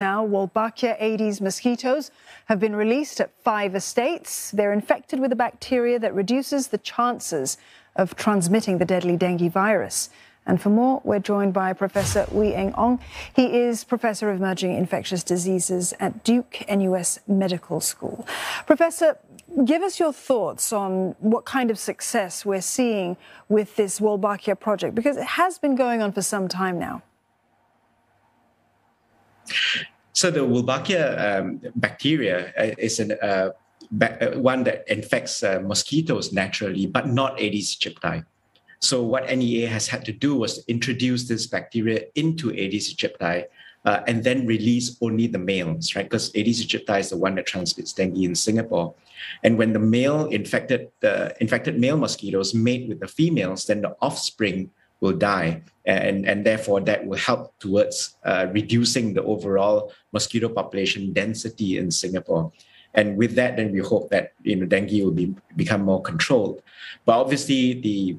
Now, Wolbachia Aedes mosquitoes have been released at five estates. They're infected with a bacteria that reduces the chances of transmitting the deadly dengue virus. And for more, we're joined by Professor Ooi Eng Eong. He is Professor of Emerging Infectious Diseases at Duke NUS Medical School. Professor, give us your thoughts on what kind of success we're seeing with this Wolbachia project, because it has been going on for some time now. So the Wolbachia um, bacteria uh, is an, uh, ba- uh, one that infects uh, mosquitoes naturally, but not Aedes aegypti. So what NEA has had to do was introduce this bacteria into Aedes aegypti uh, and then release only the males, right? Because Aedes aegypti is the one that transmits dengue in Singapore. And when the male infected, the infected male mosquitoes mate with the females, then the offspring will die. And, and therefore, that will help towards uh, reducing the overall mosquito population density in Singapore. And with that, then we hope that you know dengue will be become more controlled. But obviously, the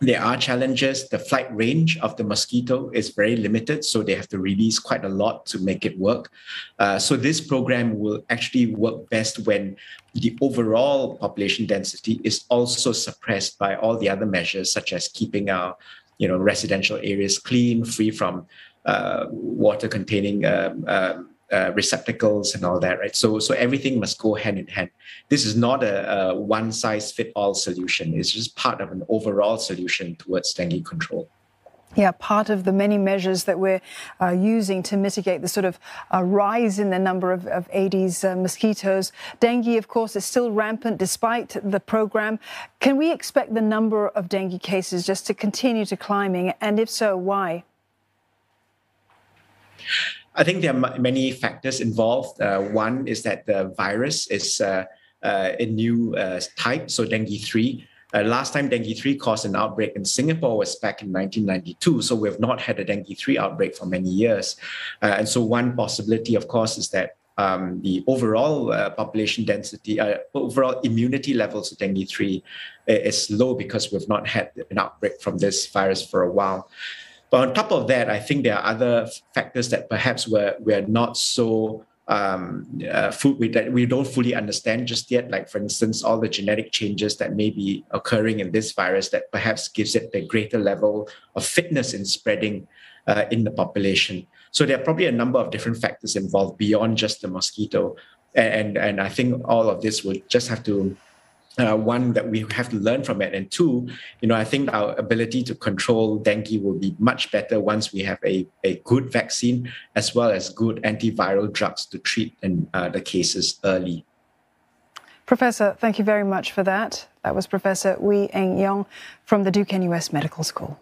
there are challenges. The flight range of the mosquito is very limited, so they have to release quite a lot to make it work. Uh, so this program will actually work best when the overall population density is also suppressed by all the other measures, such as keeping our you know residential areas clean, free from uh, water containing um, um, uh, receptacles and all that, right? So so everything must go hand in hand. This is not a, a one size fit all solution. It's just part of an overall solution towards dengue control. Yeah, part of the many measures that we're uh, using to mitigate the sort of uh, rise in the number of, of Aedes uh, mosquitoes. Dengue, of course, is still rampant despite the program. Can we expect the number of dengue cases just to continue to climbing? And if so, why? I think there are many factors involved. Uh, one is that the virus is uh, uh, a new type, so dengue 3. Uh, last time dengue 3 caused an outbreak in Singapore was back in 1992. So we have not had a dengue 3 outbreak for many years. Uh, and so one possibility, of course, is that um, the overall uh, population density, uh, overall immunity levels of dengue 3 is low because we've not had an outbreak from this virus for a while. But on top of that, I think there are other factors that perhaps we're, we're not so um, uh, food we, that we don't fully understand just yet. Like, for instance, all the genetic changes that may be occurring in this virus that perhaps gives it a greater level of fitness in spreading uh, in the population. So there are probably a number of different factors involved beyond just the mosquito. And, and I think all of this would just have to uh, one that we have to learn from it. And two you know i think our ability to control dengue will be much better once we have a, a good vaccine as well as good antiviral drugs to treat in, uh, the cases early. Professor thank you very much for that. That was professor Ooi Eng Eong from the duke nus medical school